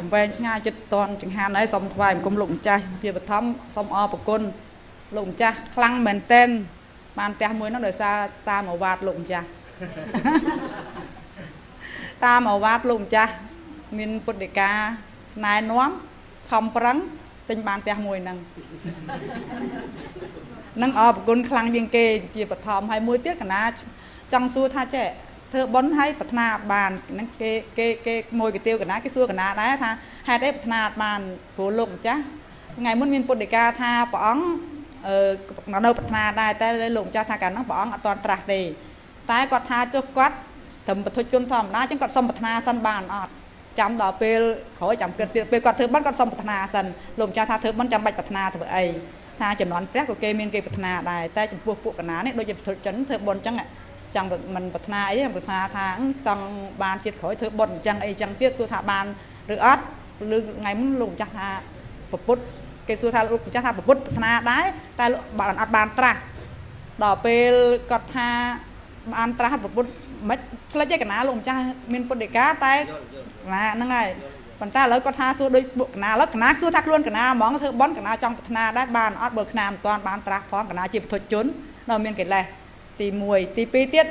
កំវែងឆ្ងាយចិត្តតន់ចង្ហាន់ហើយសូមថ្វាយបង្គំលោកម្ចាស់ជាបឋមសូមអរប្រគុណលោកម្ចាស់ខ្លាំងមែនតែនបានផ្ទះមួយនោះដោយសារតាមអវាទលោកម្ចាស់តាមអវាទលោកម្ចាស់មានពុទ្ធិកាណែនាំខំប្រឹងទិញបានផ្ទះមួយហ្នឹងនឹងអរប្រគុណខ្លាំងជាងគេជាបឋមហើយមួយទៀតកណាចង់សួរថាចេះ ធ្វើប៉ុនឲ្យប្រាថ្នាអត់បានហ្នឹងគេគេគេមួយកទៀវកណាគេសួរកណាដែរថាហេតុអីប្រាថ្នាអត់បានព្រោះលោកម្ចាស់ថ្ងៃមុនមានពុទ្ធិកាថាព្រះអង្គអឺនៅប្រាថ្នាដែរតែលោកម្ចាស់ថាកាលហ្នឹងព្រះអង្គអត់តន់ត្រាស់ទេតែគាត់ថាទោះគាត់ត្រឹមបទុជនធម្មតាអញ្ចឹងគាត់សុំប្រាថ្នាសិនបានអត់ចាំដល់ពេលក្រោយចាំគិតទៀតពេលគាត់ធ្វើបន់គាត់សុំប្រាថ្នាសិនលោកម្ចាស់ថាធ្វើបន់ចាំបាច់ប្រាថ្នាធ្វើអីថាចំនួនព្រះក៏គេមានគេប្រាថ្នាដែរតែចំពោះពួកកណានេះដូចជាបទុជនធ្វើបន់អញ្ចឹង ចង់មិនប្រាថ្នាអីប្រាថ្នាថាចង់បានជាតិក្រោយធ្វើបុណ្យអញ្ចឹងអីអញ្ចឹងទៀតសួរថាបានឬអត់ឬថ្ងៃមុនលោកម្ចាស់ថាពពុទ្ធគេសួរថាលោកម្ចាស់ថាពពុទ្ធប្រាថ្នាដែរតែបានអត់បានត្រាស់ដល់ពេលគាត់ថាបានត្រាស់ពពុទ្ធមិនផ្លេចឯកណាលោកម្ចាស់មានពុទ្ធដីកាតែណាហ្នឹងហើយប៉ុន្តែឥឡូវគាត់ថាសួរដូចពួកកណាឥឡូវកណាសួរថាខ្លួនកណាហ្មងធ្វើបន់កណាចង់ប្រាថ្នាដែរបានអត់បើកណាមិនទាន់បានត្រាស់ផងកណាជាពុទ្ធជននៅមានកិលេស ទី1ទី2ទៀត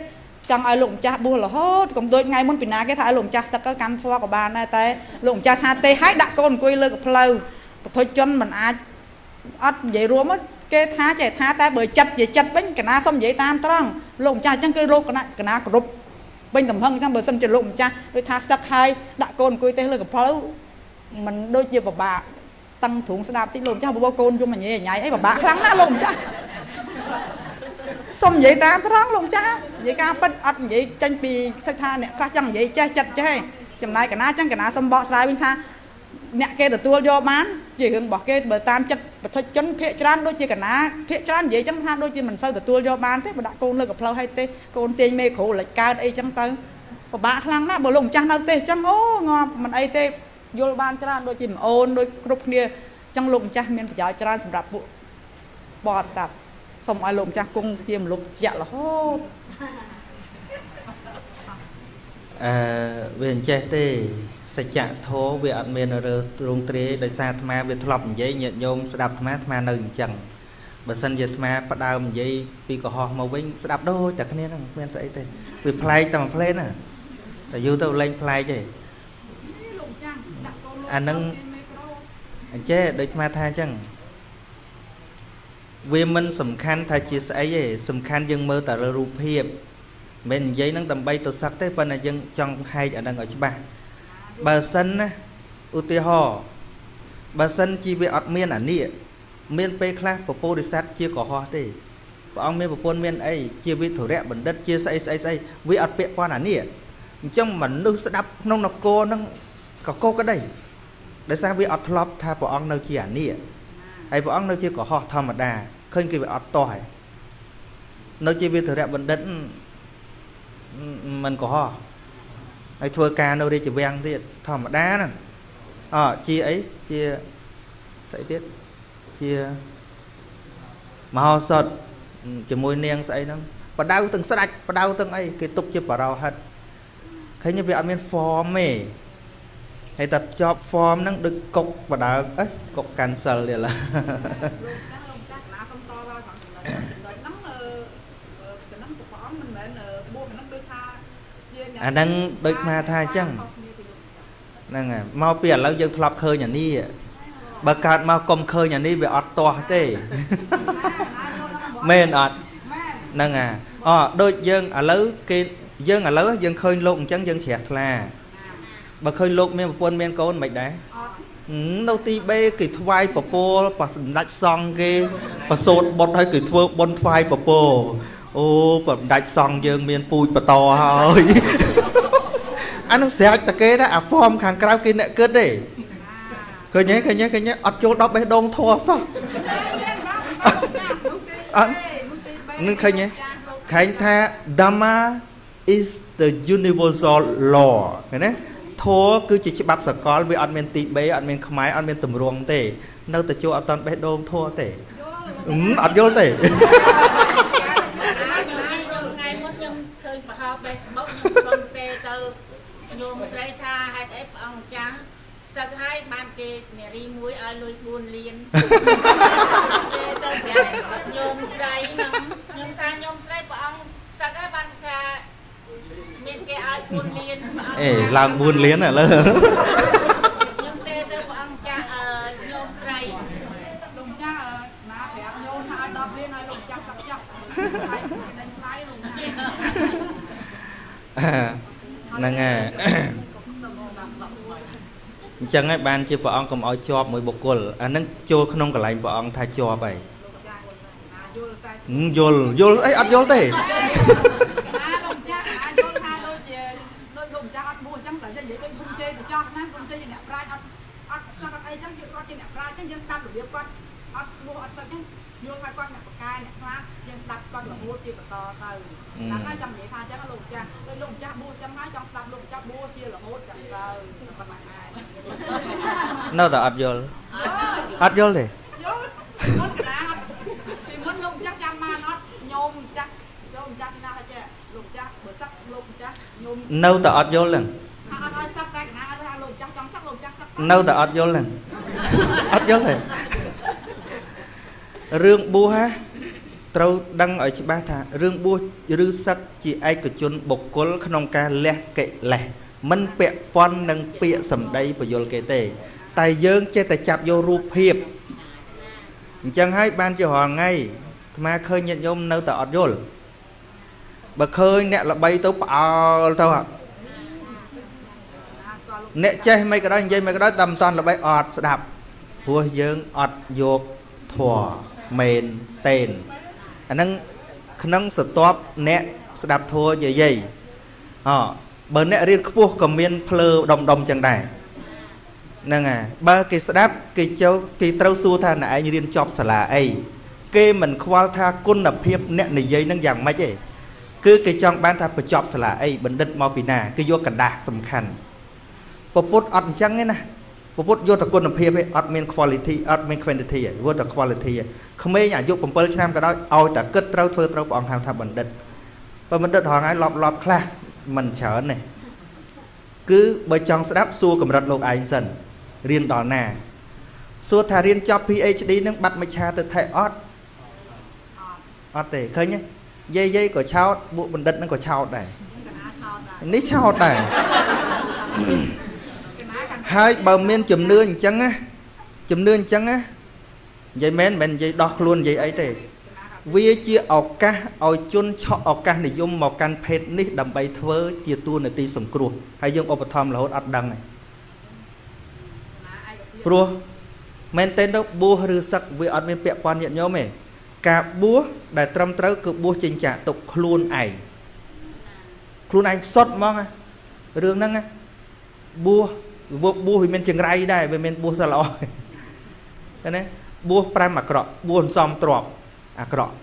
ចង់ឲ្យលោកម្ចាស់បួសរហូតកុំដូចថ្ងៃមុនពីណាគេថាឲ្យលោកម្ចាស់សឹកកាន់ធွာក៏បានដែរតែលោកម្ចាស់ថាទេឲ្យដាក់កូនអង្គុយលើកផ្លូវពុទ្ធជនមិនអាចអត់និយាយរួមគេថាចេះថាតែបើចិត្តនិយាយចិត្តវិញកណាសុំនិយាយតាមត្រង់លោកម្ចាស់អញ្ចឹងគឺលោកកណាកណាគ្រប់ពេញទំហឹងអញ្ចឹងបើសិនជាលោកម្ចាស់ដូចថាសឹកហើយដាក់កូនអង្គុយទេលើកផ្លូវมันដូចជាពិបាកតឹងទ្រូងស្ដាប់តិចលោកម្ចាស់បបកូនយំអញញ៉ៃអីពិបាកខ្លាំងណាស់លោកម្ចាស់ សុំនិយាយតាមត្រង់លោកចាស់និយាយការពិតអត់និយាយចេញពីទឹកថាអ្នកខ្លះចង់និយាយចេះចិត្តចេះចំណាយកណាចឹងកណាសុំបកស្រាយវិញថាអ្នកគេទទួលយកបានជារឿងរបស់គេបើតាមចិត្តបទជនភាកច្រើនដូចជាកណាភាកច្រើននិយាយចឹងថាដូចជាមិនសូវទទួលយកបានទេបើដាក់កូនលើកផ្លូវឲ្យទេកូនទាញមេគ្រូលិចកើតអីចឹងទៅពិបាកខ្លាំងណាស់បើលោកម្ចាស់នៅទេចឹងអូងាប់មិនអីទេយល់បានច្រើនដូចជាម្អូនដូចគ្រប់គ្នាចឹងលោកម្ចាស់មានប្រយោជន៍ច្រើនសម្រាប់ពួកបរិស័ទ សូមឲ្យលោកម្ចាស់គង់ជាមលុបជាក់រហូតអឺវាអញ្ចេះទេសច្ចៈធម៌វាអត់មានរើទ្រង់ទ្រាយដោយសារអាត្មាវាធ្លាប់និយាយញាតិញោមស្ដាប់អាត្មាអាត្មានៅអញ្ចឹងបើសិនជាអាត្មាផ្ដើមនិយាយពីកុហកមកវិញស្ដាប់ដូចតែគ្នាហ្នឹងគ្មានស្អីទេវាប្លែកតែមួយផ្លេនណាតែយូរទៅលែងប្លែកទេអាហ្នឹងអញ្ចេះដូចអាត្មាថាអញ្ចឹង វាមិនសំខាន់ថាជាស្អីទេសំខាន់យើងមើលតែលើរូបភាពមិននិយាយនឹងដើម្បីទៅសឹកទេប៉ុន្តែយើងចង់ហែកអានឹងឲ្យច្បាស់បើសិនណាឧទាហរណ៍បើសិនជីវាអត់មានអានេះមានពេលខ្លះពពុរិស័ទជាកុហកទេព្រះអង្គមានប្រពន្ធមានអីជាវិធរៈបណ្ឌិតជាស្អីស្អីស្អីវាអត់ពាក់ព័ន្ធអានេះអញ្ចឹងមនុស្សស្ដាប់ក្នុងនគរនឹងកកក្តីដោយសារវាអត់ធ្លាប់ថាព្រះអង្គនៅជាអានេះ ហើយព្រះអង្គនៅជាកុហកធម្មតាឃើញគេវាអត់តោះហើយនៅជាវិធរៈបណ្ឌិតមិនកុហកហើយធ្វើការនៅរាជវាំងទៀតធម្មតាហ្នឹងអជាអីជាស្អីទៀតជាមហោសតជាមួយនាងស្អីហ្នឹងបដៅទាំងស្ដាច់បដៅទាំងអីគេទុកជាបរោហិតឃើញវាអត់មាន form ទេ ហើយតែជាប់ form ហ្នឹងដូចកុកបដៅអេកុក cancel ទៀតឡាអាហ្នឹងដូចមកថាអញ្ចឹងហ្នឹងហើយមកពីឥឡូវយើងធ្លាប់ឃើញអានេះបើកើតមកកុំឃើញអានេះវាអត់ទាស់ទេមែនអត់ហ្នឹងហើយអូដូចយើងឥឡូវគេយើងឥឡូវយើងឃើញលោកអញ្ចឹងយើងជ្រះថ្លា បើឃើញលោកមានប្រពន្ធមានកូនមិនដែរនៅទីបេគេថ្វាយពពលប៉ះសម្ដេចសង្ឃគេប្រសូតបុតឲ្យគេធ្វើបុណ្យថ្វាយពពលអូសម្ដេចសង្ឃយើងមានពូជបន្តហើយអានោះស្រេចតែគេដែរអាហ្វមខាងក្រៅគេអ្នកគិតទេឃើញទេឃើញទេឃើញទេអត់ចូលដល់បេះដូងធေါ်សោះអត់នឹងឃើញទេខែងថា Dhamma is the universal law ឃើញទេ ធម៌គឺជាច្បាប់សកលវាអត់មានទី3អត់មានខ្មែរអត់មានទម្រង់ទេ នៅតែចូលអត់តាន់បេះដូងធម៌ទេអត់យល់ទេញោមស្រីថាហេតុអីព្រះអង្គចាស់សសឹកហើយបានគេនារីមួយឲ្យលុយ4លានគេទៅប្រាប់ញោមស្រីហ្នឹងខ្ញុំថាញោមស្រីព្រះអង្គសឹកហើយបានថា មានគេឲ្យ4លានព្រះអង្គអេឡើង4លានឥឡូវខ្ញុំទេទៅព្រះអង្គចាស់អឺញោមស្រីលោកចាស់ណាប្រាប់ញោមថាឲ្យ10រៀនឲ្យលោកចាស់សឹកចាស់ថ្លៃដេញថ្លៃលោកចាស់ហ្នឹងហើយអញ្ចឹងហើយបានជាព្រះអង្គកុំឲ្យជាប់មួយបុគ្គលអាហ្នឹងចូលក្នុងកន្លែងព្រះអង្គថាជាប់ហើយណាយល់តែហឹមយល់យល់អីអត់យល់ទេ គាត់រហូតជាបន្តទៅហ្នឹងហើយចង់និយាយថាអញ្ចឹងលោកចាស់ដូចលោកចាស់បួសអញ្ចឹងហើយចង់ស្ដាប់លោកចាស់បួសជារហូតអញ្ចឹងទៅប៉ុណ្ណាឯងនៅតែអត់យល់អត់យល់ទេយល់មុនណាអត់ពីមុនលោកចាស់ចាំបានអត់ញោមចាស់ញោមចាស់ណាស់ចេះលោកចាស់បើសឹកលោកចាស់ញោមនៅតែអត់យល់ហ្នឹងថាអត់ឲ្យសឹកតែកណាថាលោកចាស់ចង់សឹកលោកចាស់សឹកនៅតែអត់យល់ហ្នឹងអត់យល់ទេរឿងបួសហ่ะ ត្រូវដឹងឲ្យច្បាស់ថារឿងបួសឬសឹកជាឯកជនបុគ្គលក្នុងការលះកិលេសមិនពាក់ព័ន្ធនឹងពាក្យសម្ដីពយល់គេទេ តែយើងចេះតែចាប់យករូបភាពអញ្ចឹងហើយបានជារាល់ថ្ងៃអាត្មាឃើញញាតិញោមនៅតែអត់យល់បើឃើញអ្នកល្បីទៅផ្អើលទៅហ่ะអ្នកចេះមិនក៏ដោយនិយាយមិនក៏ដោយតែមិនតាន់ល្បីអត់ស្ដាប់ព្រោះយើងអត់យកធัวមែនតេន អាហ្នឹងក្នុងសតបអ្នកស្ដាប់ធัวយាយអបើអ្នករៀនខ្ពស់ក៏មានភ្លើដុំដុំចឹងដែរហ្នឹងហើយបើគេស្ដាប់គេចូលគេត្រូវសួរថាអ្នកឯងរៀនចប់សាលាអីគេមិនខ្វល់ថាគុណភាពអ្នកនិយាយនឹងយ៉ាងម៉េចទេគឺគេចង់បានថាបញ្ចប់សាលាអីបណ្ឌិតមកពីណាគេយកកណ្ដាស់សំខាន់ពពុតអត់អញ្ចឹងទេណាពពុតយកតែគុណភាពឯងអត់មាន quality អត់មាន quantity ឯងយកតែ quality ក្មេងអាយុ7ឆ្នាំក៏ដោយឲ្យតែគិតត្រូវធ្វើត្រូវព្រះអង្គហៅថាបណ្ឌិតបើបណ្ឌិតរហងៃលប់លប់ខ្លះមិនច្រើនទេគឺបើចង់ស្ដាប់សួរកម្រិតលោកឯងសិនរៀនដល់ណាសួរថារៀនចប់ PhD នឹងបាត់មច្ឆាទៅថែអត់អត់ទេឃើញទេយាយយាយក៏ឆោតពួកបណ្ឌិតនឹងក៏ឆោតដែរកណាឆោតដែរនេះឆោតដែរកណាកាន់ហើយបើមាន ជំនឿអញ្ចឹងណាជំនឿអញ្ចឹងណា និយាយមែនមិនមែននិយាយដោះខ្លួននិយាយអីទេ វាជាឱកាសឲ្យជនឆក់ឱកាសនិយមមកកាន់ភេទនេះដើម្បីធ្វើជាទួនាទីសង្គ្រោះហើយយើងឧបត្ថម្ភរហូតអត់ដឹងទេណាឯកភាពព្រោះមែនតើទៅបួសឬសឹកវាអត់មានពាក់ព័ន្ធញាតិញោមទេការបួសដែលត្រឹមត្រូវគឺបួសចេញចាកទុកខ្លួនឯងខ្លួនឯងសុទ្ធហ្មងណារឿងហ្នឹងណាបួសវឹកបួសវាមានចង្រៃដែរវាមានបួសសិលល្អទេឃើញទេ បួស5អាក្រក់បួសសំទ្របអាក្រក់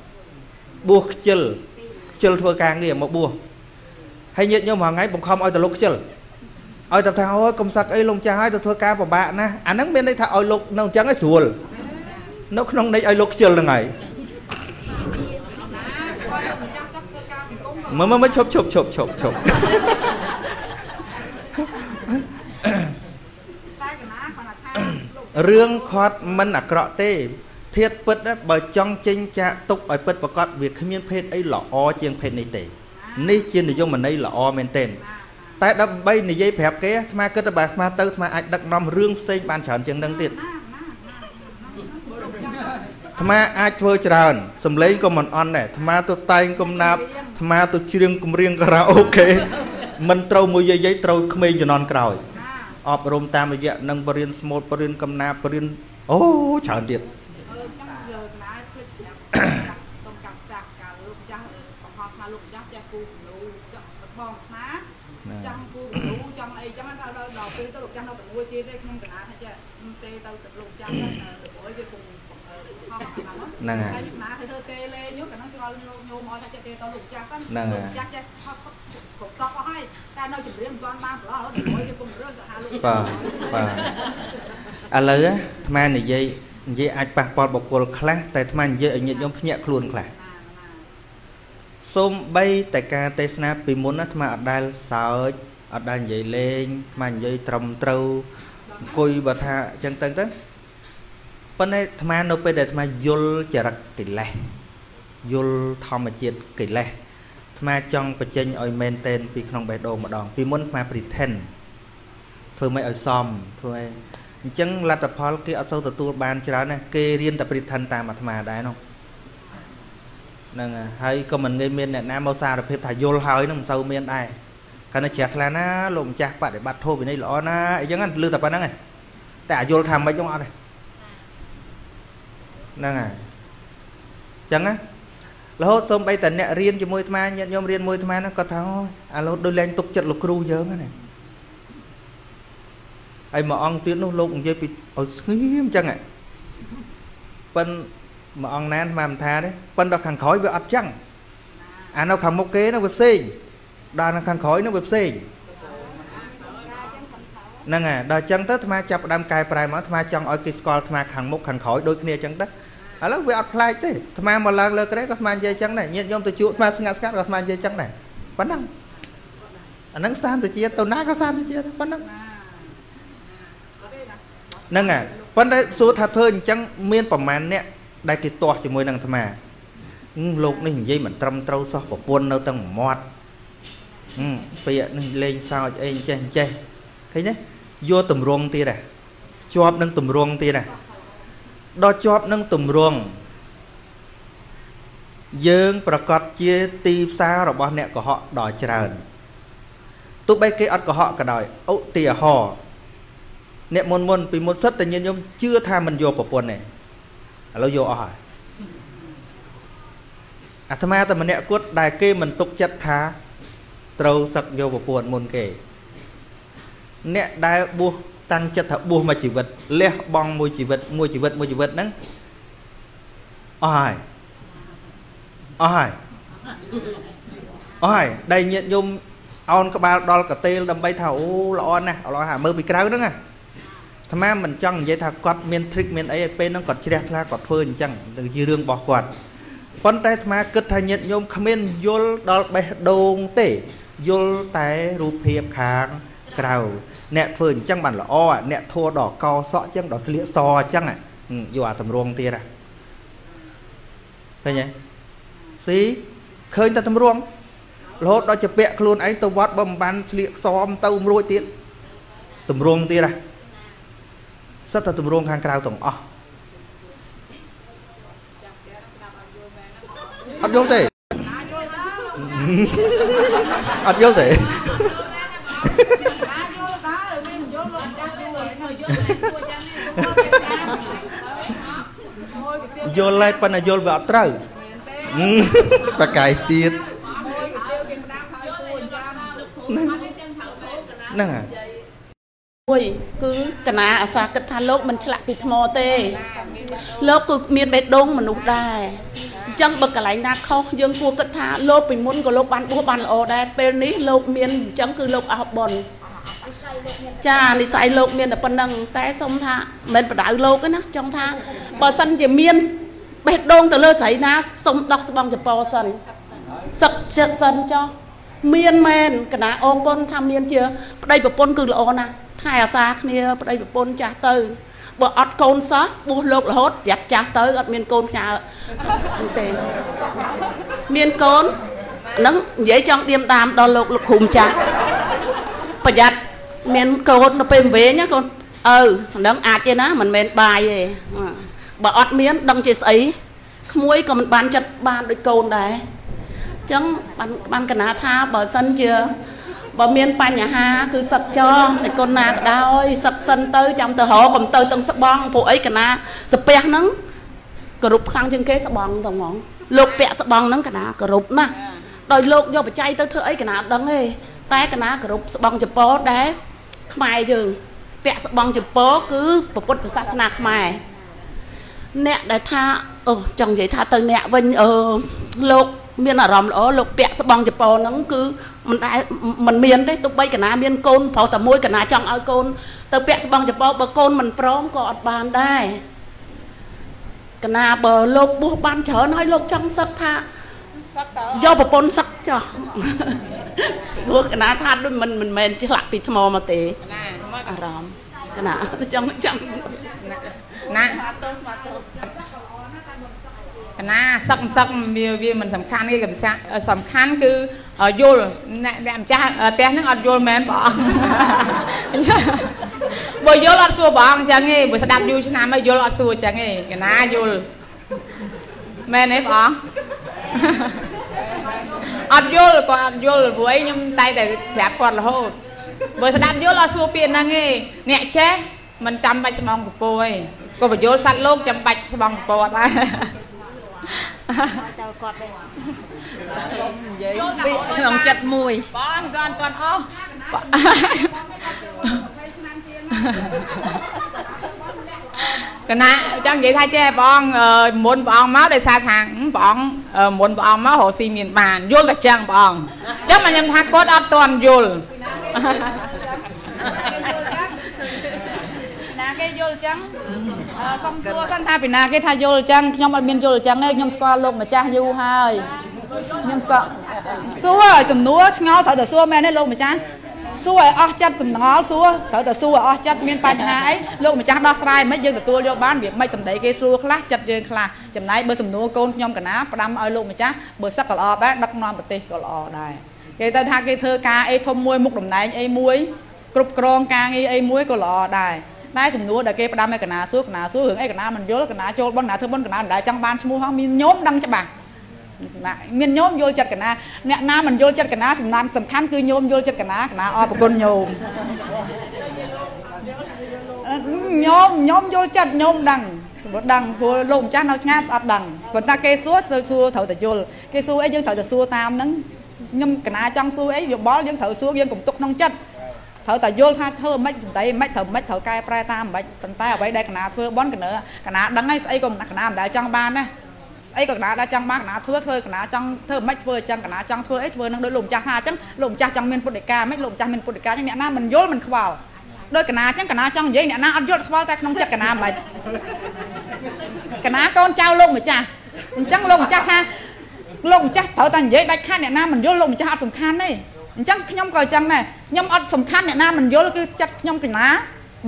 បួសខ្ជិលខ្ជិលធ្វើការងារមកបួសហើយញាតិញោមហងៃបង្ខំឲ្យទៅលោកខ្ជិលឲ្យតែថាអូយកុំសឹកអីលោកចាស់ឲ្យទៅធ្វើការពិបាកណាស់អាហ្នឹងមានន័យថាឲ្យលោកនៅអញ្ចឹងឲ្យស្រួលនៅក្នុងន័យឲ្យលោកខ្ជិលហ្នឹងហើយណាគាត់ទៅម្ចាស់សឹកធ្វើការសង្គមក៏មើលមើលមើលឈប់ឈប់ឈប់ឈប់ឈប់ តែកណាគាត់ថាលោក រឿងខាត់មិនអាក្រក់ទេធៀបពិតណាបើចង់ចេញចាកទុកឲ្យពិតប្រកបវាគ្មានភេទអីល្អជាងភេទនេះទេនេះជានិយមន័យល្អមែនទែនតែដើម្បីនិយាយប្រាប់គេអាត្មាគិតថាបើអាត្មាទៅអាត្មាអាចដឹកនាំរឿងផ្សេងបានច្រើនជាងនឹងទៀតណាណាណាលោកចាស់អាត្មាអាចធ្វើច្រើនសំឡេងក៏មិនអន់ដែរអាត្មាទៅតែងកំណាប់អាត្មាទៅច្រៀងចម្រៀងការ៉ាអូខេមិនត្រូវមួយយាយយាយត្រូវក្មេងជំនាន់ក្រោយណា អប់រំតាមរយៈនឹងបរិញ្ញាស្មូតបរិញ្ញាកំណាប់បរិញ្ញាអូច្រើនទៀតអឺចាំលើកណាភ្លេចស្រាប់សុំកាប់សាក់កាលលោកចាស់បង្ហោះថាលោកចាស់ចេះគូគំនូចាស់បងណាចង់គូគំនូចង់អីចឹងដល់ដល់ដល់ពេលទៅលោកចាស់នៅតែមួយទៀតទេក្នុងកណាថាចេះទេទៅទៅលោកចាស់ទៅអើយគេពុំ ហោះអាហ្នឹងហើយណាគេធ្វើទេលេងយកកណ្ដឹងស្គាល់ញោមញោមឲ្យថាចេះទេទៅលោកចាស់ហ្នឹងលោកចាស់ចេះហោះគ្រប់សពអស់ហើយតែនៅជំរាបមិនទាន់បានប្រឡោះទៅមួយគេពុំរឿងទៅហៅលោកបាទបាទឥឡូវអាត្មានិយាយនិយាយអាចប៉ះពាល់បុគ្គលខ្លះតែអាត្មានិយាយឲ្យញាតិញោមភ្ញាក់ខ្លួនខ្លះណាណាសូម្បីតែការទេសនាពីមុនណាអាត្មាអត់ដែលសើចអត់ដែលនិយាយលេងអាត្មានិយាយត្រឹមត្រូវអង្គុយបើថាអញ្ចឹងទៅទៅ ប៉ុន្តែអាត្មានៅពេលដែលអាត្មាយល់ចរិតកិលេសយល់ធម្មជាតិកិលេសអាត្មាចង់បញ្ចេញឲ្យមែនតែនពីក្នុងបេះដូងម្ដង ពីមុនអាត្មា pretend ធ្វើមិនឲ្យសមធ្វើឲ្យអញ្ចឹងលទ្ធផលគេអត់សូវទទួលបានច្រើនណាគេរៀនតែ pretend តាមអាត្មាដែរនោះហ្នឹងហើយក៏មិនងាយមានអ្នកណាមកសារភាពថាយល់ហើយនឹងមិនសូវមានដែរកាលណាជ្រះថ្លាណាលោកម្ចាស់បដិបត្តិធម៌វិន័យល្អណាអីចឹងលឺតែប៉ុណ្្នឹងឯងតែអាយល់ថាមិនហ្នឹងអត់ទេ ហ្នឹងហើយចឹងណារហូតសូម្បីតែអ្នករៀនជាមួយអាត្មាញាតិញោមរៀនមួយអាត្មាហ្នឹងគាត់ថាអាលោដូចលែងទុកចិត្តលោកគ្រូយើងហ្នឹងហើយមួយអង្គទៀតនោះលោកនិយាយពីឲ្យស្ងៀមចឹងហ៎ប៉ិនមួយអង្គណានអាត្មាមិនថាទេប៉ិនដល់ខាងក្រោយវាអត់ចឹងអានៅខាងមុខគេនោះវាផ្សេងដល់នៅខាងក្រោយនោះវាផ្សេងហ្នឹងហើយដល់អញ្ចឹងទៅអាត្មាចាប់ផ្ដើមកែប្រែមកអាត្មាចង់ឲ្យគេស្គាល់អាត្មាខាងមុខខាងក្រោយដូចគ្នាអញ្ចឹងទៅ ឥឡូវវាអត់ប្លែកទេអាត្មាមកឡើងលើក្រែក៏អាត្មានិយាយអញ្ចឹងដែរញាតិញោមទៅជួបអាត្មាស្ងាត់ស្ងាត់ក៏អាត្មានិយាយអញ្ចឹងដែរប៉ុណ្ណឹងអាហ្នឹងសានសុជាតិទៅណាក៏សានសុជាតិប៉ុណ្ណឹងហ្នឹងហើយប៉ុន្តែសួរថាធ្វើអញ្ចឹងមានប្រមាណអ្នកដែលគេទាស់ជាមួយនឹងអាត្មាលោកនេះនិយាយមិនត្រឹមត្រូវសោះប្រពន្ធនៅទាំងមាត់ពាក្យនេះលេងសើចអីចេះចេះឃើញទេយកតម្រងទៀតហ่ะជាប់នឹងតម្រងទៀតហ่ะ ដល់ជាប់នឹងតម្រងយើងប្រកាសជាទីផ្សាររបស់អ្នកកុហកដល់ច្រើនទោះបីគេអត់កុហកក៏ដោយឧទាហរណ៍អ្នកមុនមុនពីមុនសិតតែញាតិញោមជឿថាមិនយកប្រពន្ធទេឥឡូវយកអស់ហើយអាត្មាតែម្នាក់គត់ដែលគេមិនទុកចិត្តថាត្រូវសឹកយកប្រពន្ធមុនគេ អ្នកដែលបួស តាំងចិត្តថាបួសមួយជីវិតលះបង់មួយជីវិតមួយជីវិតមួយជីវិតហ្នឹងអស់ហើយអស់ហើយអស់ហើយដែលញាតញោមអោនក្បាលដល់កតេលដើម្បីថាអូល្អណាស់ល្អណាស់មើលពីក្រៅហ្នឹងណាអាត្មាមិនចង់និយាយថាគាត់មាន trick មានអីពេលហ្នឹងគាត់ជ្រះថ្លាគាត់ធ្វើអញ្ចឹងជារឿងរបស់គាត់ប៉ុន្តែអាត្មាគិតថាញាតិញោមគ្មានយល់ដល់បេះដូងទេយល់តែរូបភាពខាង ក្រៅអ្នកធ្វើអញ្ចឹងបានល្អអ្នកធัวដល់កសក់អញ្ចឹងដល់ស្លៀកសអញ្ចឹងយកអាតម្រងទៀតឃើញទេស៊ីឃើញតែតម្រងរហូតដល់ជពាក់ខ្លួនឯងទៅវត្តបើមិនបានស្លៀកខ្សមទៅរួចទៀតតម្រងទៀតហ៎សិតតែតម្រងខាងក្រៅទាំងអស់អត់យល់ទេអត់យល់ទេ យល់ហើយប៉ុន្តែយល់វាអត់ត្រូវបកាយទៀតហ្នឹងហើយមួយគឺកណាអាសាគិតថាលោកមិនឆ្លាក់ពីថ្មទេ លោកគឺមានបេះដូងមនុស្សដែរអញ្ចឹងបើកន្លែងណាខុសយើងគួរគិតថាលោកពីមុនក៏លោកបានបួសបានល្អដែរពេលនេះលោកមានអញ្ចឹងគឺលោកអស់បុណ្យ ចានិស័យលោកមានតែប៉ុណ្្នឹងតែសុំថាមិនបដៅលោកទេណាចង់ថាបើសិនជាមានបេះដូងទៅលើស្រីណាសុំដោះស្បង់ចពោសិនសឹកចិត្តសិនចោះមានមែនកណាអរគុណថាមានជាប្តីប្រពន្ធគឺល្អណាស់ថែអាសាគ្នាប្តីប្រពន្ធចាស់ទៅបើអត់កូនសោះបួសលោករហូតប្រាប់ចាស់ទៅអត់មានកូនផ្ញើទេមានកូនហ្នឹងនិយាយចង់ឌៀមដាមដល់លោកលោកគ្រូម្ចាស់ប្រយ័ត្ន មានកូនទៅពេលវែងណាកូនអើហ្នឹងអាចទេណាមិនមែនបាយទេបើអត់មានដឹងជាស្អីក្មួយក៏មិនបានចិត្តបានដូចកូនដែរអញ្ចឹងបានបានកណាថាបើសិនជាបើមានបញ្ហា គឺសឹកចោតែគុណណាក៏ដោយសឹកសិនទៅចាំទៅរកកុំទៅទាំងស្បងព្រោះអីកណាសាពះហ្នឹងគ្រប់ខ្លាំងជាងគេស្បងទៅហ្មងលោកពាក់ស្បងហ្នឹងកណាគ្រប់ណាស់ដោយលោកយកបច្ច័យទៅធ្វើអីកណាដឹងទេតែកណាគ្រប់ស្បងចពោដែរ ខ្មែរយើងពាក់ស្បងចពោគឺពុទ្ធសាសនាខ្មែរអ្នកដែលថាអូចង់និយាយថាទៅអ្នកវិញអឺលោកមានអារម្មណ៍ល្អលោកពាក់ស្បង់ចពោហ្នឹងគឺមិនដែលមិនមានទេទោះបីកណាមានកូនប្រុសតែមួយកណាចង់ឲ្យកូនទៅពាក់ស្បង់ចពោបើកូនមិនព្រមក៏អត់បានដែរកណាបើលោកបួសបានច្រើនហើយលោកចង់សឹកថា យកប្រពន្ធសឹកចោះព្រោះកណាថាដូចមិនមិនមែនឆ្លាក់ពីថ្មមកទេអារម្មណ៍កណាចង់ចង់ណាស្មាតទៅស្មាតទៅកណាសឹកសឹកវាវាមិនសំខាន់ទេកំសាសំខាន់គឺយល់អ្នកអ្នកម្ចាស់ផ្ទះហ្នឹងអត់យល់មែនបងបើយល់អត់សួរបងអញ្ចឹងទេបើស្ដាប់យូរឆ្នាំហើយយល់អត់សួរអញ្ចឹងទេកណាយល់មែនទេបង អត់យល់គាត់អត់យល់ព្រោះអីខ្ញុំតែតែប្រាប់គាត់រហូតបើស្ដាប់យល់អត់សួរពាក្យហ្នឹងទេអ្នកចេះមិនចាំបាច់ស្មងសពោទេក៏បញ្យល់សัตว์លោកចាំបាច់ស្មងសពោអត់ដែរតើគាត់ដែរនិយាយពីក្នុងចិត្តមួយបងគាត់គាត់អស់ កណាចង់និយាយថាចេះបងមុនព្រះអង្គមកដោយសារថាព្រះអង្គមុនព្រះអង្គមករកស៊ីមានបានយល់តែចឹងព្រះអង្គអញ្ចឹងមកខ្ញុំថាគាត់អត់ទាន់យល់ណាគេយល់អញ្ចឹងអឺសុំសួរសិនថាពីណាគេថាយល់អញ្ចឹងខ្ញុំអត់មានយល់អញ្ចឹងទេខ្ញុំស្គាល់លោកម្ចាស់យូរហើយខ្ញុំស្គាល់សួរឲ្យសំណួរឆ្ងល់ត្រូវតែសួរមែនទេលោកម្ចាស់ សួរឲ្យអស់ចិត្តសំណល់សួរត្រូវតែសួរឲ្យអស់ចិត្តមានបញ្ហាអីលោកម្ចាស់ដោះស្រាយមិនយើងទទួលយកបានវាមិនសម្ដីគេសួរខ្លះចិត្តយើងខ្លះចំណែកបើសំណួរកូនខ្ញុំកណាផ្ដាំឲ្យលោកម្ចាស់បើសឹកក៏ល្អដែរដឹកនាំប្រទេសក៏ល្អដែរគេទៅថាគេធ្វើការអីធំមួយមុខតំណែងអីមួយគ្រប់គ្រងការងារអីមួយក៏ល្អដែរតែសំណួរដែលគេផ្ដាំឲ្យកណាសួរកណាសួររឿងអីកណាមិនយល់កណាចូលបន់កណាធ្វើបន់កណាមិនដែលចង់បានឈ្មោះហោះមានញោមដឹងច្បាស់ ណាមានញោមយល់ចិត្តកណាអ្នកណាមិនយល់ចិត្តកណាសំណាំសំខាន់គឺញោមយល់ចិត្តកណាកណាអរប្រគុណញោមអឺញោមញោមយល់ចិត្តញោមដឹងព្រោះដឹងព្រោះលោកម្ចាស់នៅឆ្ងាយអត់ដឹងប៉ុន្តែគេសួរទៅសួរត្រូវតែយល់គេសួរអីយើងត្រូវតែសួរតាមហ្នឹងខ្ញុំកណាចង់សួរអីយោបល់យើងត្រូវសួរយើងកុំទុកក្នុងចិត្តត្រូវតែយល់ថាធ្វើមិនសម្ដីមិនត្រូវមិនត្រូវកែប្រែតាមមិនប៉ុន្តែអ្វីដែលកណាធ្វើបន់កណាកណាដឹងហើយស្អីក៏កណាមិនដែលចង់បានដែរស្អីក៏កណាដែលចង់បានកណាធ្វើធ្វើកណាចង់ធ្វើមិនធ្វើអញ្ចឹងកណាចង់ធ្វើអីធ្វើនឹងដោយលោកម្ចាស់ថាអញ្ចឹងលោកម្ចាស់ចង់មានពុទ្ធិកាមិនលោកម្ចាស់មានពុទ្ធិកាអញ្ចឹងអ្នកណាមិនយល់មិនខ្វល់ដោយកណាអញ្ចឹងកណាចង់និយាយអ្នកណាអត់យល់ខ្វល់តែក្នុងចិត្តកណាមិនកណាកូនចៅលោកម្ចាស់អញ្ចឹងលោកម្ចាស់ថាលោកម្ចាស់ត្រូវតែនិយាយដាច់ខាតអ្នកណាមិនយល់លោកម្ចាស់អត់សំខាន់ទេអញ្ចឹងខ្ញុំក៏អញ្ចឹងដែរខ្ញុំអត់សំខាន់អ្នកណាមិនយល់គឺចិត្តខ្ញុំកណា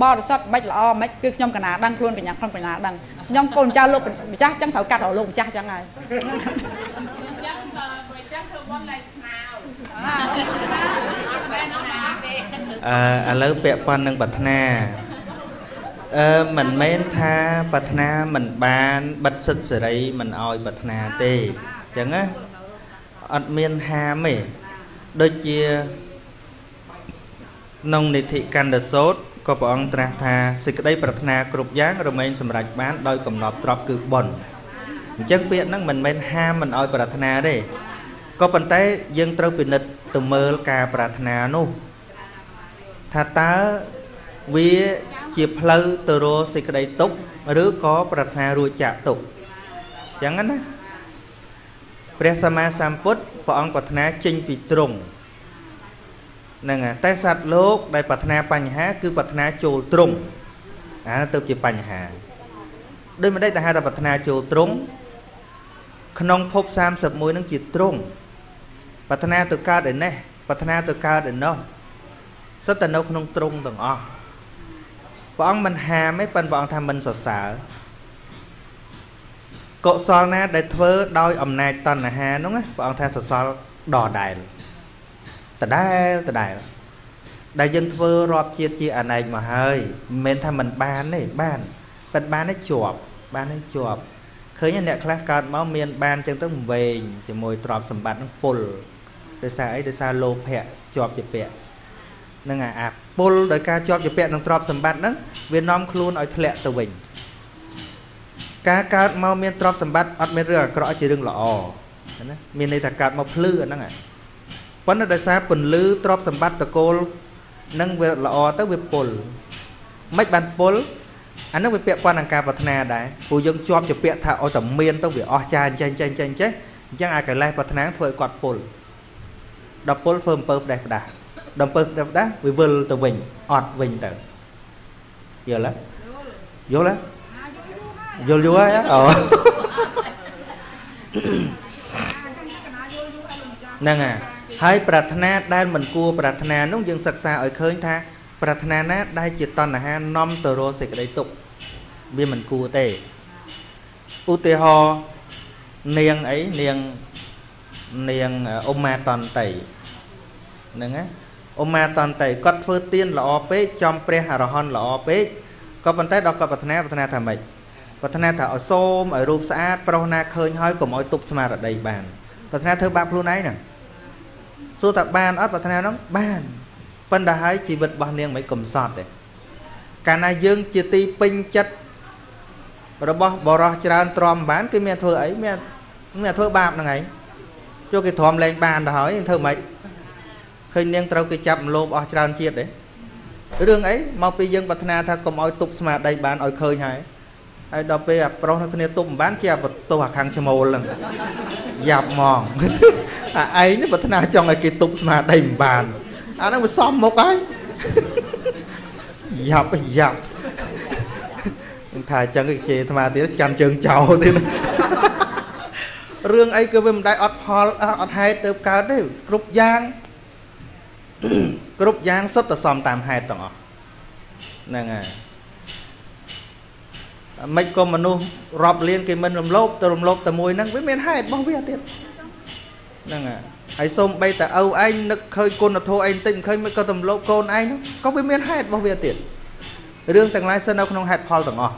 បរិសុទ្ធមិនល្អមិនគឺខ្ញុំកណាដឹងខ្លួនកញ្ញាខ្ញុំកណាដឹងខ្ញុំកូនចៅលោកម្ចាស់អញ្ចឹងត្រូវកាត់រលោកម្ចាស់អញ្ចឹងហើយអញ្ចឹងបើបើអញ្ចឹងធ្វើបន់លែងស្នាវអត់មែនអត់ណាទេអឺឥឡូវពាក់ព័ន្ធនឹងប្រាថ្នាអឺមិនមែនថាប្រាថ្នាមិនបានបិទសិទ្ធិសេរីមិនអោយប្រាថ្នាទេអញ្ចឹងណាអត់មានហាមទេដូចជាក្នុងនិធិកណ្ដសោត ក៏ព្រះអង្គត្រាស់ថាសេចក្តីប្រាថ្នាគ្រប់យ៉ាងរមែងសម្រេចបានដោយកំណត់ទ្រព្យគឺបុណ្យអញ្ចឹងពាក្យហ្នឹងមិនមែនហាមមិនអោយប្រាថ្នាទេក៏ប៉ុន្តែយើងត្រូវពិនិត្យទៅមើលការប្រាថ្នានោះថាតើវាជាផ្លូវទៅរកសេចក្តីទុក្ខឬក៏ប្រាថ្នារួចចាកទុក្ខអញ្ចឹងណាព្រះសម្មាសម្ពុទ្ធព្រះអង្គប្រាថ្នាចេញពីទ្រង់ ហ្នឹងហើយតែសត្វលោកដែលប្រាថ្នាបញ្ហា គឺប្រាថ្នាចូលទ្រង់អានោះទៅជាបញ្ហាដោយមិនដេចតែហៅថាប្រាថ្នាចូលទ្រង់ក្នុងភព31នឹងជាទ្រង់ប្រាថ្នាទៅកើតឯនេះប្រាថ្នាទៅកើតឯនោះសិតតែនៅក្នុងទ្រង់ទាំងអស់ព្រះអង្គមិនហាមទេប៉ុន្តែព្រះអង្គថាមិនសរសើរកុសលណាដែលធ្វើដោយអំណាចតណ្ហានោះណាព្រះអង្គថាសរសើរដដែល ដដែលដដែលដែលយើងធ្វើរាប់ជាតិជាអនេកមកហើយមិនមែនថាមិនបានទេបានប៉ិនបានទេជាប់បានទេជាប់ឃើញអ្នកខ្លះកើតមកមានបានចឹងទៅវែងជាមួយទ្រព្យសម្បត្តិនឹងពុលដោយសារអីដោយសារលោភៈជាប់ជាពាក់នឹងអាអាពុលដោយការជាប់ជាពាក់នឹងទ្រព្យសម្បត្តិហ្នឹងវានាំខ្លួនឲ្យធ្លាក់ទៅវិញការកើតមកមានទ្រព្យសម្បត្តិអត់មានរឿងអាក្រក់ជារឿងល្អណាមានន័យថាកើតមកភ្លឺអាហ្នឹង ប៉ុន្តែដោយសារពន្លឺទ្រព្យសម្បត្តិតកូលនឹងវាល្អទៅវាពុលមិនបានពុលអានឹងវាពាក់ព័ន្ធនឹងការប្រាថ្នាដែរព្រោះយើងជាប់ជាពាក់ថាឲ្យតែមានទៅវាអស់ចាអញ្ចឹងចេះចេះចេះអញ្ចឹងអាកិលេសប្រាថ្នាធ្វើឲ្យគាត់ពុលដល់ពុលធ្វើអំពើផ្ដេសផ្ដាស់ដល់អំពើផ្ដេសផ្ដាស់វាវិលទៅវិញអត់វិញទៅយល់ទេយល់ទេយល់យូរហើយអូហ្នឹងហើយ ហើយប្រាថ្នាដែលមិនគួរប្រាថ្នានោះយើងសិក្សាឲ្យឃើញថាប្រាថ្នាណាដែលជាតណ្ហានាំទៅរកសេចក្តីទុក្ខវាមិនគួរទេឧទាហរណ៍នាងអីនាងនាងអ៊ុម៉ាតន្តីហ្នឹងណាអ៊ុម៉ាតន្តីគាត់ធ្វើទៀនល្អពេកចំព្រះអរហន្តល្អពេកក៏ប៉ុន្តែដល់គាត់ប្រាថ្នាប្រាថ្នាថាម៉េចប្រាថ្នាថាឲ្យសូមឲ្យរូបស្អាតប្រុសណាឃើញហើយកុំឲ្យទប់ស្មារតីបានប្រាថ្នាធ្វើបាបខ្លួនឯងហ្នឹង សួរថាបានអត់ប្រាថ្នាហ្នឹងបានប៉ុន្តែហើយជីវិតរបស់នាងមិនកំសត់ទេកាលណាយើងជាទីពេញចិត្តរបស់បរោះច្រើនទ្រាំបានគេមានធ្វើអីមានមានធ្វើបាបហ្នឹងឯងចូលគេទ្រាំលែងបានទៅហើយធ្វើម៉េចឃើញនាងត្រូវគេចាប់មលោបអស់ច្រើនជាតិទេរឿងអីមកពីយើងប្រាថ្នាថាកុំឲ្យទប់ស្មារតីបានឲ្យឃើញហើយ ហើយដល់ពេលអាប្រុសនឹងគ្នាទប់មិនបានគេអាបន្ទោសអាខាងឈ្មោលហ្នឹងយ៉ាប់ហ្មងអាឯងនេះប្រាថ្នាចង់ឲ្យគេទប់ស្មារតីមិនបានអាហ្នឹងវាសំមុខហើយយ៉ាប់យ៉ាប់ថាអញ្ចឹងគេជេរអាត្មាទៀតចាំជើងចោលទៀតរឿងអីក៏វាមិនដែលអត់ផលអត់ហេតុទៅកើតទេគ្រប់យ៉ាងគ្រប់យ៉ាងសុទ្ធតែសំតាមហេតុទាំងអស់ហ្នឹងហើយ មិនក៏មនុស្សរាប់លានគេមិនរំលោភទៅរំលោភតែមួយហ្នឹងវាមានហេតុរបស់វាទៀតហ្នឹងហើយហើយសូមបីតែឪឯងនឹកឃើញគុណធម៌ឯងតិចមិនឃើញមិនក៏រំលោភកូនឯងហ្នឹងក៏វាមានហេតុរបស់វាទៀតរឿងទាំងឡាយសិននៅក្នុងហេតុផលទាំងអស់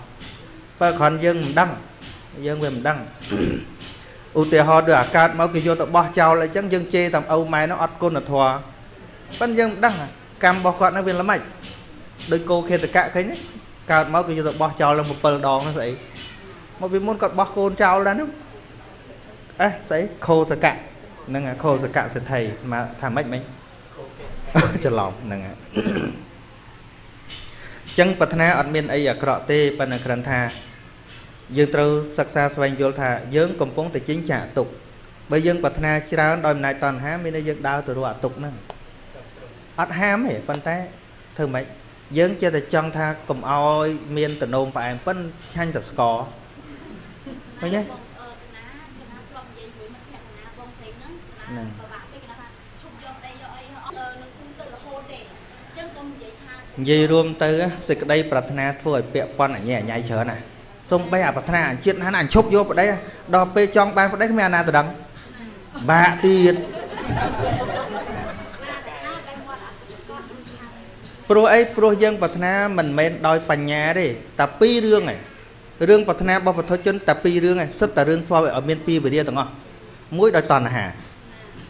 បើគ្រាន់យើងមិនដឹងយើងវាមិនដឹងឧទាហរណ៍ដូចអាកើតមកគេយកទៅបោះចោលអីចឹងយើងជេរតាមឪម៉ែនោះអត់គុណធម៌ប៉ិនយើងមិនដឹងកម្មរបស់គាត់នោះវាល្មិចដូចគោខេតកៈឃើញទេ កើតមកគេយកទៅបោះចោលឡើង7ដងនោះស្អីមកពីមុនគាត់បោះកូនចោលដែរនោះអេស្អីខោសកៈហ្នឹងខោសកៈសិទ្ធិមកថាម៉េចមិញច្រឡំហ្នឹងហ่ะចឹងប្រាថ្នាអត់មានអីអាក្រក់ទេប៉ុន្តែគ្រាន់ថាយើងត្រូវសិក្សាស្វែងយល់ថាយើងកំពុងតែចិញ្ចាក់ទុកបើយើងប្រាថ្នាច្រើនដោយអំណាចតណ្ហាមានន័យយើងដើរទៅរកអាទុកហ្នឹងអត់ហាមទេប៉ុន្តែធ្វើម៉េច យើងចេះតែចង់ថាកុំអោយមានតំណោមផ្អែមប៉ិនឆ្ងាញ់តែស្ករឃើញទេហ្នឹងនិយាយរួមទៅសេចក្តីប្រាថ្នាធ្វើឲ្យពាក់ប៉ុនអញ្ញែអញ្ញៃច្រើនណាសំបីអាប្រាថ្នាអញ្ជាតិណាអញឈប់យកប្តីដល់ពេលចង់បានប្តីគ្មានអាណាទៅដឹងបាក់ទៀត ព្រោះអីព្រោះយើងប្រាថ្នាមិនមែនដោយបញ្ញាទេតែពីររឿងឯងរឿងប្រាថ្នារបស់ពុទ្ធជនតែពីររឿងឯងសិតតែរឿងធ្វើឲ្យមានពីវិរិយទាំងអស់មួយដោយតណ្ហា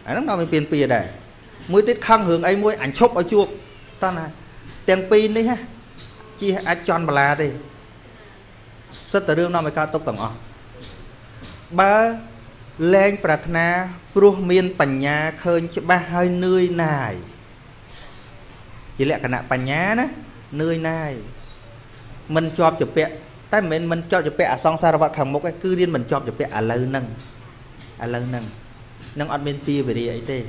អាហ្នឹងដល់មានពីពីដែរមួយទៀតខឹងរឿងអីមួយអញឈប់ឲ្យជួបតណ្ហាទាំងពីរនេះជាអាចចន់បលាទេសិតតែរឿងនាំឲ្យកើតទុកទាំងអស់បើលែងប្រាថ្នាព្រោះមានបញ្ញាឃើញច្បាស់ហើយនឿយណាយ ជាលក្ខណៈបញ្ញាណានឿយណាយមិនជាប់ជាពាក់តែមិនមែនមិនជាប់ជាពាក់អសង្សារវត្តខាងមុខឯងគឺរៀនមិនជាប់ជាពាក់ឥឡូវហ្នឹងឥឡូវហ្នឹងនឹងអត់មានពីវិរិយអីទេ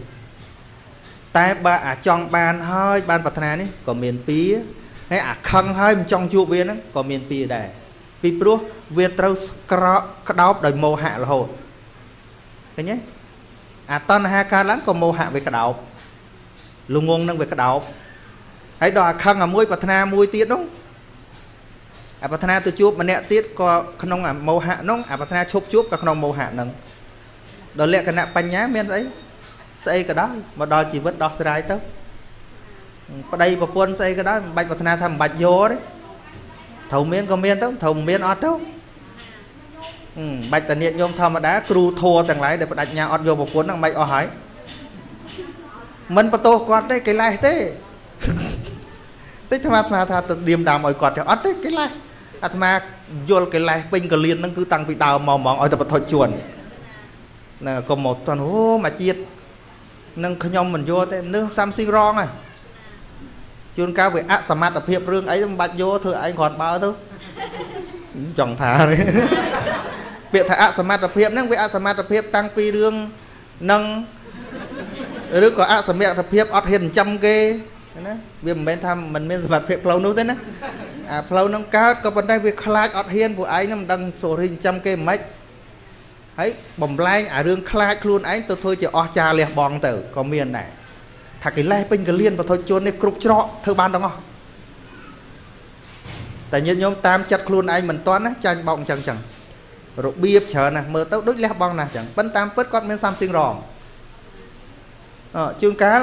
តែបើអាចង់បានហើយបានប្រាថ្នានេះក៏មានពីហើយអាខឹងហើយមិនចង់ជួបវាហ្នឹងក៏មានពីដែរពីព្រោះវាត្រូវក្រកក្តោបដោយមោហៈរហូតឃើញទេអាតណ្ហាកើតឡើងក៏មោហៈវាក្តោបលងងនឹងវាក្តោប ហើយដល់អាខឹងអាមួយប្រាថ្នាមួយទៀតនោះអាប្រាថ្នាទៅជួបម្នាក់ទៀតក៏ក្នុងអាមោហៈនោះអាប្រាថ្នាឈប់ជួបក៏ក្នុងមោហៈនឹងដល់លក្ខណៈបញ្ញាមានអីស្អីក៏ដោយមកដល់ជីវិតដោះស្រាយទៅប្តីប្រពន្ធស្អីក៏ដោយមិនបាច់ប្រាថ្នាថាមិនបាច់យកទេត្រូវមានក៏មានទៅត្រូវមានអត់ទៅបាច់តាញាតញោមធម្មតាគ្រូធัวទាំងឡាយដែលបដិញ្ញាអត់យកប្រពន្ធហ្នឹងមិនអស់ហើយមិនបន្ទោសគាត់ទេកិលេសទេ តិចអាត្មាថាទៅឌៀមដើមឲ្យគាត់ទេអត់ទេកិលេសអាត្មាយល់កិលេសពេញកលៀនហ្នឹងគឺតាំងពីដើមមកហ្មងឲ្យតែបថុចជួនណាកុំមកតន់អូមកជាតិនឹងខ្ញុំមិនយកទេនឹងសាំស៊ីងរងហ៎ជួនកាលវាអសមត្ថភាពរឿងអីមិនបាច់យកធ្វើឯងគ្រាន់បើទៅចង់ថាពាក្យថាអសមត្ថភាពហ្នឹងវាអសមត្ថភាពតាំងពីរឿងនឹងឬក៏អសមត្ថភាពអត់ហ៊ានចិញ្ចឹមគេ ណាវាមិនមែនថាមិនមានសមត្ថភាពផ្លូវនោះទេណាអាផ្លូវហ្នឹងកើតក៏ប៉ុន្តែវាខ្លាចអត់ហ៊ានពួកឯងហ្នឹងមិនដឹងសូរីចិញ្ចឹមគេមិនម៉េចហើយបំលែងអារឿងខ្លាចខ្លួនឯងទៅធ្វើជាអស់ចាលះបងទៅក៏មានដែរថាកិលេសពេញកលៀនបទជននេះគ្រប់ច្រកធ្វើបានទាំងអស់តែញាតិញោមតាមចិត្តខ្លួនឯងមិនទាន់ណាចាញ់បោកអញ្ចឹងចឹងរបៀបច្រើនណាស់មើលទៅដូចលះបង់ណាស់ចឹងប៉ុន្តែតាមពិតគាត់មាន something wrong អជួនកាល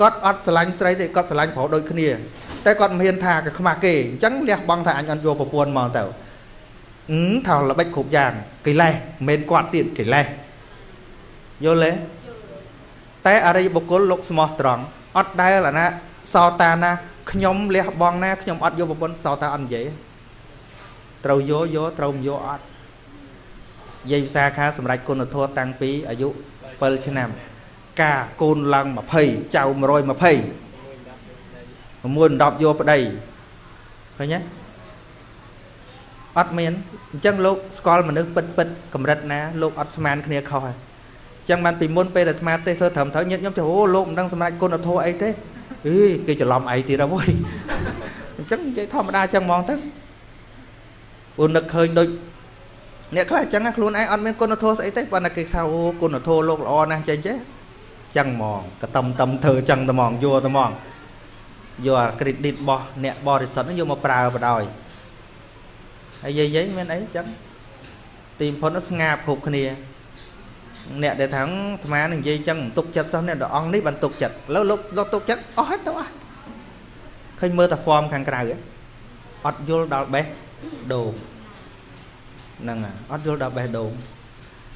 គាត់អត់ស្រឡាញ់ស្រីទេគាត់ស្រឡាញ់ប្រុសដូចគ្នាតែគាត់មិនហ៊ានថាក៏ខ្មាស់គេអញ្ចឹងលះបង់ថាអញអត់យកប្រពន្ធមកទៅអឺថាល្បិចគ្រប់យ៉ាងកិលេសមិនមែនគាត់ទៀតកិលេសយល់ទេតែអរិយបុគ្គលលោកស្មោះត្រង់អត់ដែលអាណាសោតាណាខ្ញុំលះបង់ណាខ្ញុំអត់យកប្រពន្ធសោតាអត់និយាយត្រូវយកយកត្រូវមិនយកអត់យាយវិសាខាសម្រាប់គុណធម៌តាំងពីអាយុ7ឆ្នាំ ការកូនឡើង20ចៅ120មួយ10យកប្តីឃើញទេអត់មានអញ្ចឹងលោកស្គាល់មនុស្សពិតពិតកម្រិតណាលោកអត់ស្មានគ្នាខុសហើយអញ្ចឹងបានពីមុនពេលតែអាត្មាទេធ្វើត្រឹមត្រូវញាតិញោមទៅអូលោកមិនដឹងសម្រាប់គុណធម៌អីទេអីគេច្រឡំអីទៀតហើយអញ្ចឹងនិយាយធម្មតាអញ្ចឹងហ្មងទៅអូនឹកឃើញដូចអ្នកខ្លះអញ្ចឹងខ្លួនឯងអត់មានគុណធម៌ស្អីទេប៉ុន្តែគេថាអូគុណធម៌លោកល្អណាស់ចេះចេះ ចឹងហ្មងកតំតំធ្វើចឹងតែហ្មងយកតែហ្មងយកអា credit របស់អ្នកបរិសុទ្ធហ្នឹងយកមកប្រើបដ ாய் ហើយយាយយាយមានអីចឹងទីបំផុតស្ងាបគ្រប់គ្នាអ្នកដែលថាអាត្មានឹងនិយាយចឹងទុកចិត្តសោះអ្នកព្រះអង្គនេះបានទុកចិត្តលើលោកលោកទុកចិត្តអស់ហើយទៅអស់ឃើញមើលតែ form ខាងក្រៅអត់យល់ដល់បេះដូងហ្នឹងអត់យល់ដល់បេះដូង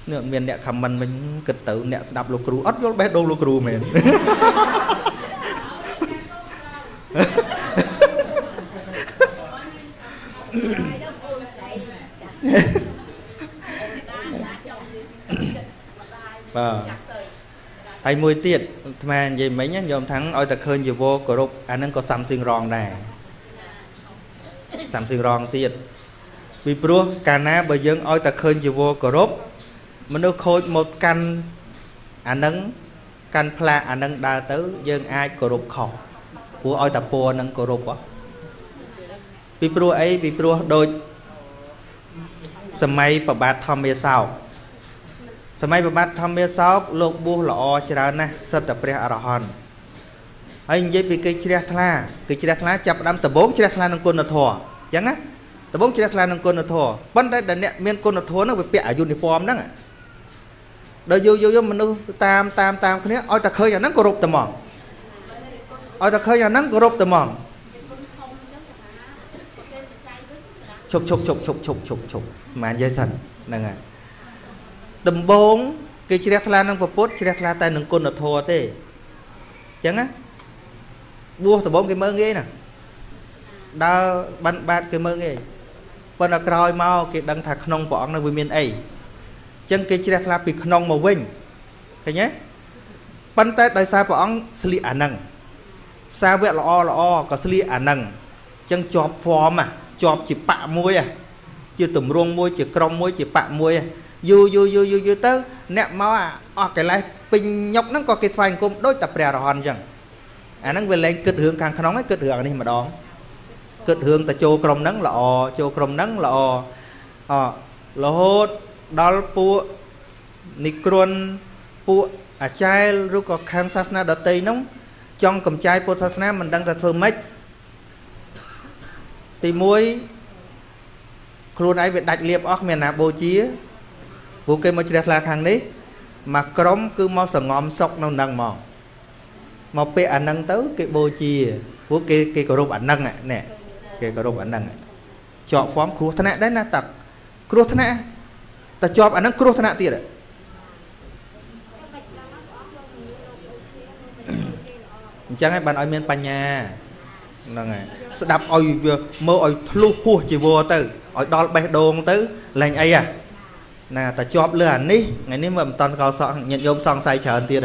នេះមានអ្នក comment វិញគិតទៅអ្នកស្ដាប់លោកគ្រូអត់យល់បេះដូងលោកគ្រូមែនបាទហើយមួយទៀតអាត្មានិយាយមិញញោមថាំងឲ្យតែឃើញយវគោរពអាហ្នឹងក៏សំសឹងរងដែរសំសឹងរងទៀតពីព្រោះកាលណាបើយើងឲ្យតែឃើញយវគោរព មនុស្សខូចមកកាន់អានឹងកាន់ផ្លាកអានឹងដើរទៅ យើងអាចគោរពខុសព្រោះឲ្យតែពណ៌នឹងគោរពហ៎ពីព្រោះអីពីព្រោះដូចសម័យប្របាទធម្មាសោកសម័យប្របាទធម្មាសោកលោកបួសល្អច្រើនណាស់សិតតែព្រះអរហន្តហើយនិយាយពីគេជ្រះថ្លាគេជ្រះថ្លាចាប់ផ្ដើមដំបូងជ្រះថ្លានឹងគុណធម៌អញ្ចឹងណាដំបូងជ្រះថ្លានឹងគុណធម៌ប៉ុន្តែដែលអ្នកមានគុណធម៌ហ្នឹងវាពាក់អាយុនីហ្វមហ្នឹង ដល់យូរយូរមនុស្សតាមតាមតាមគ្នាឲ្យតែឃើញអាហ្នឹងគោរពតែហ្មងឲ្យតែឃើញអាហ្នឹងគោរពតែហ្មងឈប់ឈប់ឈប់ឈប់ឈប់ឈប់ឈប់មិននិយាយសិនហ្នឹងហើយដំបងគេជ្រះថ្លានឹងពពុទ្ធជ្រះថ្លាតែនឹងគុណធម៌ទេអញ្ចឹងណាបួសដំបងគេមើលងាយណាដើរបានបាតគេមើលងាយប៉ុន្តែក្រោយមកគេដឹងថាក្នុងព្រះអង្គនោះវាមានអី ចឹងគេជ្រះថ្លាពីក្នុងមកវិញឃើញទេប៉ុន្តែដោយសារព្រះអង្គស្លៀកអានឹងសាវកល្អល្អក៏ស្លៀកអានឹងចឹងជាប់ form ជាប់ជាបៈមួយជាទម្រង់មួយជាក្រុមមួយជាបៈមួយយូរយូរយូរយូរយូរទៅ អ្នកមកអស់កិលេសពេញញុកហ្នឹងក៏គេថ្វាយអង្គមដូចតែព្រះរហន្តចឹងអាហ្នឹងវាលែងគិតរឿងខាងក្នុងឯងគិតរឿងនេះម្ដងគិតរឿងតែចូលក្រុមហ្នឹងល្អចូលក្រុមហ្នឹងល្អអរហូត ដល់ពួកនិគ្រុនពួកអាចារ្យឬក៏ខាងសាសនាដតីនោះចង់កំចាយពុទ្ធសាសនាមិនដឹងថាធ្វើម៉េចទី1ខ្លួនឯងវាដាច់លៀបអស់គ្មានណាបូជាពួកគេមកជ្រះថ្លាខាងនេះមកក្រុមគឺមកសងំសុកនៅនឹងមកមកពាក់អានឹងទៅគេបូជាពួកគេគេគោរពអានឹងនេះគេគោរពអានឹងជាប់ហ្វមគ្រោះថ្នាក់ដែរណាតាគ្រោះថ្នាក់ តែជាប់អានឹងគ្រោះថ្នាក់ទៀតអញ្ចឹងហើយបានឲ្យមានបញ្ញាហ្នឹងហើយស្ដាប់ឲ្យវាមើលឲ្យធ្លុះហួសជីវរទៅឲ្យដល់បេះដូងទៅលែងអីហ่ะណាតែជាប់លើអានេះថ្ងៃនេះមើលមិនតាន់កោសក់ញាតិញោមសង្ស័យច្រើនទៀត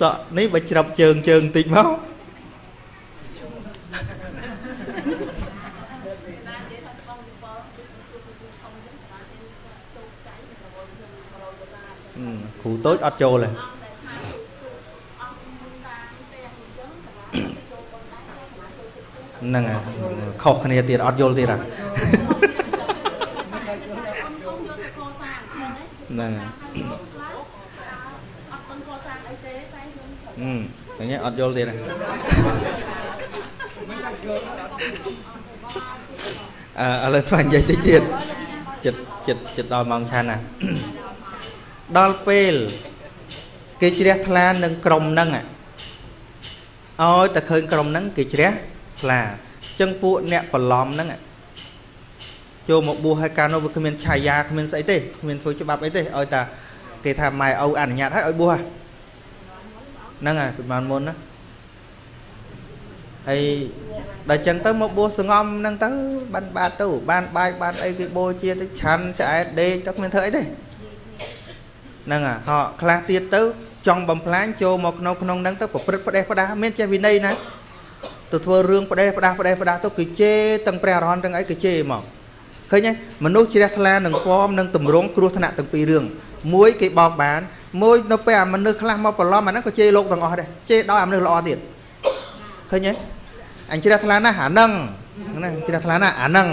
សក់នេះបើច្រឹបជើងជើងតិចមក គ្រូតូចអត់ចូលទេហ្នឹងហើយខុសគ្នាទៀតអត់យល់ទៀតហ่ะហ្នឹងហើយអឺហ្នឹងអត់យល់ទៀតហ่ะអឺឥឡូវថ្មនិយាយតិចទៀតចិត្តចិត្តចិត្តដល់ម៉ោងឆានណា ដល់ពេលគេជ្រះថ្លានឹងក្រុមហ្នឹងឲ្យតែឃើញក្រុមហ្នឹងគេជ្រះថ្លាអញ្ចឹងពួកអ្នកបន្លំហ្នឹងចូលមកបួសឲ្យកាលនោះវាគ្មានឆាយាគ្មានស្អីទេគ្មានធ្វើច្បាប់អីទេឲ្យតែគេថាម៉ែឪអនុញ្ញាតឲ្យឲ្យបួសហ្នឹងហើយប្រហែលមុនណាហើយដល់ចឹងទៅមកបួសសងំហ្នឹងទៅបានបាតទៅបានបាយបានអីគេបូជាទៅឆាន់ឆ្អែតដេកទៅគ្មានធ្វើអីទេ ហ្នឹងហ่ะហោខ្លះទៀតទៅចង់បំផ្លាញចូលមកក្នុងក្នុងហ្នឹងទៅប្រព្រឹត្តផ្ដេសផ្ដាសមានចេះវិន័យណាទៅធ្វើរឿងផ្ដេសផ្ដាសផ្ដេសផ្ដាសទៅគឺជេរទាំងព្រះអរហន្តទាំងអីគឺជេរមកឃើញទេមនុស្សជ្រះថ្លានឹងហ្វមនឹងតម្រង់គ្រោះថ្នាក់ទាំងពីររឿងមួយគេបោកបានមួយនៅពេលអាមនុស្សខ្លះមកប្រឡំអាហ្នឹងក៏ជេរលោកទាំងអស់ដែរជេរដោយអាមនុស្សល្អទៀតឃើញទេអញជ្រះថ្លាណាស់អាហ្នឹងណាជ្រះថ្លាណាស់អាហ្នឹង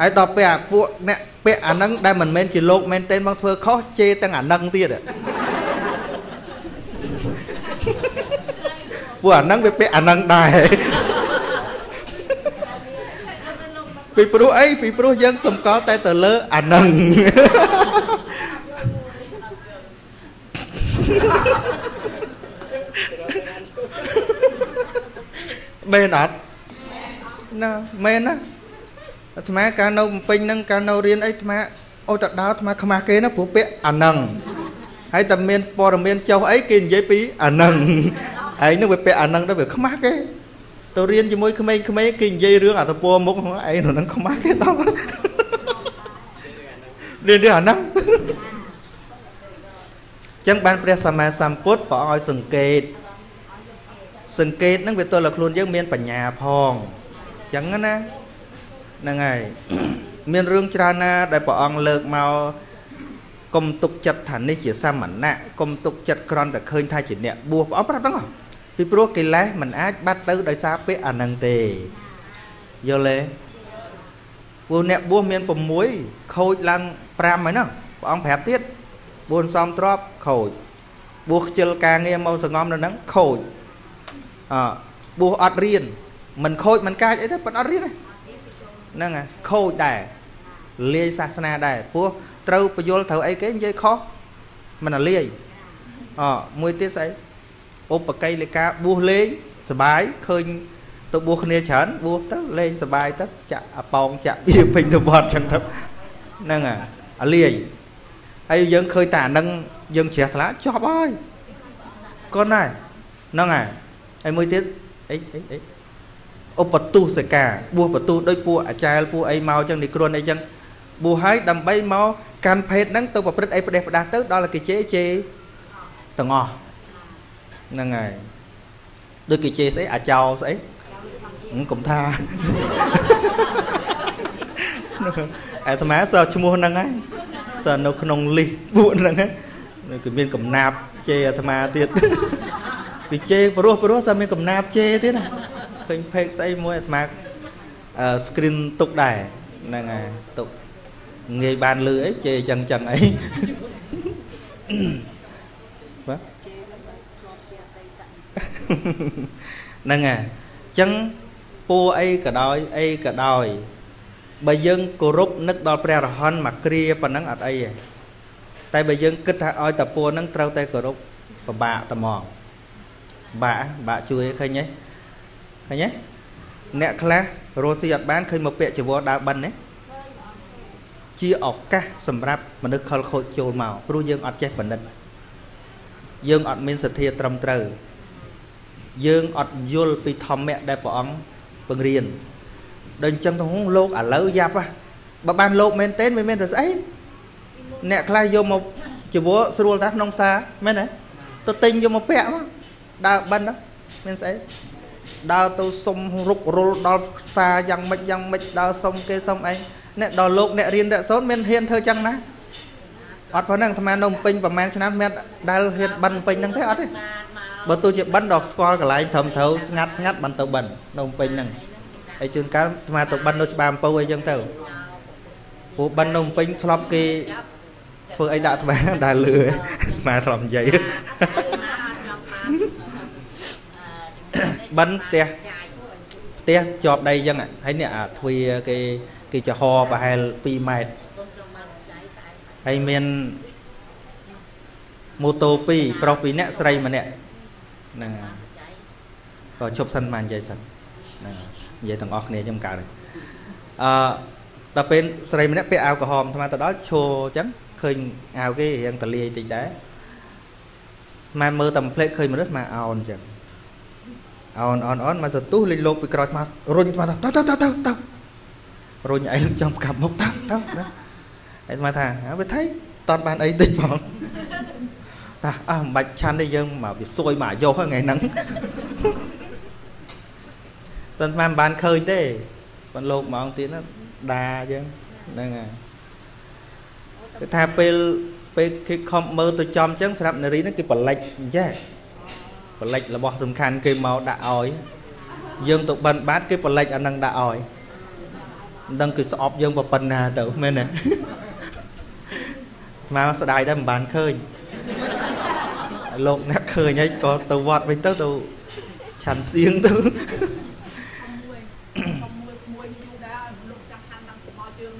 ហើយដល់ពេលអាពួកអ្នកពាក់អាហ្នឹងដែលមិនមែនជាលោកមែនទេមកធ្វើខុសជេរទាំងអាហ្នឹងទៀតពួកអាហ្នឹងវាពាក់អាហ្នឹងដែរពីព្រោះអីពីព្រោះយើងសម្គាល់តែទៅលើអាហ្នឹងមែនអត់ណាមែនណា អាត្មាកាលនៅភ្នំពេញហ្នឹងកាលនៅរៀនអីអាត្មាអូតដើអាត្មាខ្មាស់គេណាព្រោះពាក់អាហ្នឹងហើយតែមានព័ត៌មានចុះអីគេនិយាយពីអាហ្នឹងឯងនឹងវាពាក់អាហ្នឹងទៅវាខ្មាស់គេទៅរៀនជាមួយក្មេងៗគេនិយាយរឿងអតពលមុខឯងនៅហ្នឹងខ្មាស់គេដល់រៀនរឿងអាហ្នឹងចឹងបានព្រះសម្មាសម្ពុទ្ធព្រះអង្គឲ្យសង្កេតសង្កេតហ្នឹងវាទល់តែខ្លួនយើងមានបញ្ញាផងអញ្ចឹងណា ហ្នឹងហើយមានរឿងច្រើនណា ដែលព្រះអង្គលើកមកកុំទុកចិត្តថានេះជាសាមណៈកុំទុកចិត្តក្រន់តែឃើញថាជាអ្នកបួសព្រះអង្គប្រាប់ទាំងអស់ពីព្រោះកិលេសมันអាចបាត់ទៅដោយសារពាក្យអានឹងទេយល់ទេព្រោះអ្នកបួសមាន6ខូចឡើង5ហើយណាព្រះអង្គប្រាប់ទៀតបួនសំទ្របខូចបួសខ្ជិលការងារមកសងំនៅហ្នឹងខូចអបួសអត់រៀនមិនខូចមិនកាចអីទេប៉ុន្តែអត់រៀនទេ ហ្នឹងហើយខូចដែរលាយសាសនាដែរព្រោះត្រូវបយលត្រូវអីគេនិយាយខុសមិនលាយអមួយទៀតស្អីឧបកិលេកាបួសលេងសបាយឃើញទៅបួសគ្នាច្រើនបួសទៅលេងសបាយទៅចាក់អាប៉ោងចាក់វាពេញទៅវត្តចឹងទៅហ្នឹងហើយអាលាយហើយយើងឃើញតែអានឹងយើងជ្រះថ្លាចប់ហើយកូនណាហ្នឹងហើយហើយមួយទៀតអីអីអី ឧបទុសកាបួសបទុដោយពួកអាចារ្យពួកអីមកចឹងនេះគ្រួនអីចឹងបួសហើយដើម្បីមកកាន់ភេទហ្នឹងទៅប្រព្រឹត្តអីផ្ដេសផ្ដាស់ទៅដល់គេជេជេទាំងអស់ហ្នឹងហើយដូចគេជេស្អីអាចោស្អីកុំថាអាត្មាសើឈ្មោះហ្នឹងហើយសើនៅក្នុងលិសពួកហ្នឹងគឺមានកំណាប់ជេអាត្មាទៀតគឺជេព្រោះព្រោះសើមានកំណាប់ជេទៀតណា ឃើញផេកស្អីមួយអាត្មាអឺ screen ទុកដែរហ្នឹងហើយទុកងាយបានលឺអីជេចឹងចឹងអីបាទហ្នឹងហើយអញ្ចឹងពួរអីក៏ដោយអីក៏ដោយបើយើងគោរពនឹកដល់ព្រះរហន្តមកគ្រាប៉ុណ្ណឹងអត់អីទេតែបើយើងគិតថាឲ្យតពួរហ្នឹងត្រូវតែគោរពពិបាកត្មងបាក់បាក់ជួយឃើញទេ ឃើញទេអ្នកខ្លះរស់ស៊ីអត់បានឃើញមកពាក់ជីវរដើរបិណ្ឌទេជាឱកាសសម្រាប់មនុស្សខលខូចចូលមកព្រោះយើងអត់ចេះបណ្ឌិតយើងអត់មានសទ្ធាត្រឹមត្រូវយើងអត់យល់ពីធម្មៈដែលព្រះអង្គបង្រៀនដូចអញ្ចឹងទៅលោកឥឡូវយ៉ាប់បើបានលោកមែនទេវាមានតែស្អីអ្នកខ្លះយកមកជីវរស្រួលតាក្នុងផ្សារមែនទេទៅទិញយកមកពាក់មកដើរបិណ្ឌមានស្អី ដើរទៅសុំរុករុលដល់ផ្សារយ៉ាងម៉េចយ៉ាងម៉េចដើរសុំគេសុំអីអ្នកដល់លោកអ្នករៀនរកសូនមានហ៊ានធ្វើចឹងណាអត់ប៉ុណ្ណឹងអាត្មានៅពេញប្រហែលឆ្នាំមានដែលហ៊ានបិណ្ឌពេញហ្នឹងទេអត់ទេបើទោះជាបិណ្ឌដល់ស្គាល់កន្លែងត្រឹមត្រូវស្ងាត់ស្ងាត់បានទៅបិណ្ឌនៅពេញហ្នឹងហើយជួនកាលអាត្មាទៅបិណ្ឌនៅច្បារអំពៅអីចឹងទៅព្រោះបិណ្ឌនៅពេញធ្លាប់គេធ្វើអីដាក់អាត្មាដែលលឺអាត្មាធ្លាប់និយាយ បិណ្ឌផ្ទះផ្ទះជាប់ដីចឹងហើយនេះអាទ្វាគេគេចំហប្រហែល2ម៉ែត្រហើយមានម៉ូតូ2ប្រុស2នាក់ស្រី1នាក់ហ្នឹងក៏ជប់សិនមកនិយាយសិនហ្នឹងនិយាយទាំងអស់គ្នាខ្ញុំកើតអឺដល់ពេលស្រីម្នាក់ពាក់អាវក្រហមអាត្មាទៅដល់ឈរអញ្ចឹងឃើញអាវគេរៀងតលាយតិចដែរម៉ែមើលតែផ្លេតឃើញមនុស្សម៉ែអោនអញ្ចឹង អោនអោនអោនមកសទុះលេងលោកពីក្រោយមករុញមកទៅទៅទៅទៅទៅរុញឯងចំកាប់មុខទៅទៅទៅឯងមកថាវាថៃតន់បានអីតិចផងថាអើមិនបាច់ឆាន់ទេយើងមកវាសួយមកយកថ្ងៃហ្នឹងតន់មិនបានឃើញទេបានលោកហ្មងទៀតណាដាយើងហ្នឹងហើយគឺថាពេលពេលគេខំមើលទៅចំអញ្ចឹងស្រាប់នារីហ្នឹងគេបលិចអញ្ចេះ បលិចរបស់សំខាន់គេមកដាក់ឲ្យយើងទៅបិណ្ឌបាតគេបលិចអានឹងដាក់ឲ្យមិនដឹងគឺស្អប់យើងប៉ុណ្ណាទៅមែនទេមកស្ដាយដែរមិនបានឃើញលោកអ្នកឃើញហើយក៏ទៅវត្តវិញទៅទៅឆាន់សៀងទៅ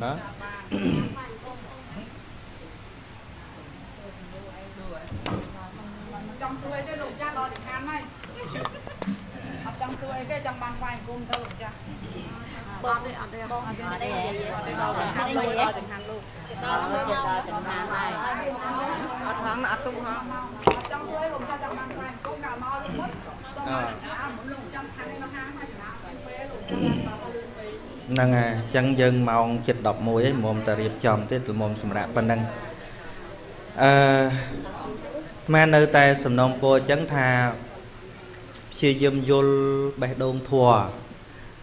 ហ៎ ង់សួយទេលោកចាស់ដល់ទីខានហើយអត់ចង់សួយទេចង់បានវាយគុំទៅលោកចាស់បងទេអត់ទេបងអត់ទេអត់ទេអត់ទេដល់ទីខានលោកដល់ទីខានលោកដល់មកដល់ចំណានហើយអត់ហងអត់ទុំហងអត់ចង់សួយលោកចាស់ចង់បានវាយគុំដល់មកលោកមុនសូមអើមុនលោកចាំខាងនេះមកហាងហើយចំណាពេលលោកចាស់បានលឿនពេកហ្នឹងហើយអញ្ចឹងយើងម៉ោង7:11ហើយមុំតែរៀបចំទេទមុំសម្រាប់ប៉ុណ្ណឹងអឺ ស្មាននៅតែសំណុំពរអញ្ចឹងថាព្យាយាមយល់បេះដូងធัว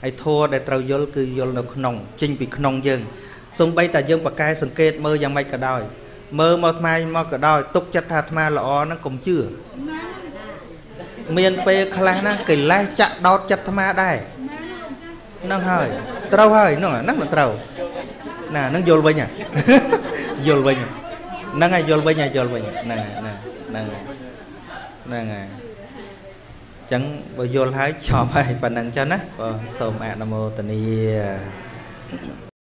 ហើយធัวដែលត្រូវយល់គឺយល់នៅក្នុងចេញពីក្នុងយើងសំបីតែយើងប្រកែសង្កេតមើលយ៉ាងម៉េចក៏ដោយមើលមកថ្មមកក៏ដោយទុកចិត្តថាអាត្មាល្អហ្នឹងកុំជឿមានពេលខ្លះហ្នឹងកិលេសចាក់ដោតចិត្តអាត្មាដែរហ្នឹងហើយត្រូវហើយហ្នឹងហ្នឹងមិនត្រូវណាហ្នឹងយល់វិញយល់វិញហ្នឹងហើយយល់វិញហើយយល់វិញហ្នឹង ហ្នឹងហ្នឹងហ្នឹងហើយចឹងបើយល់ហើយចប់ហើយប៉ុណ្ណឹងចឹងណាបើសូមអនុមោទនា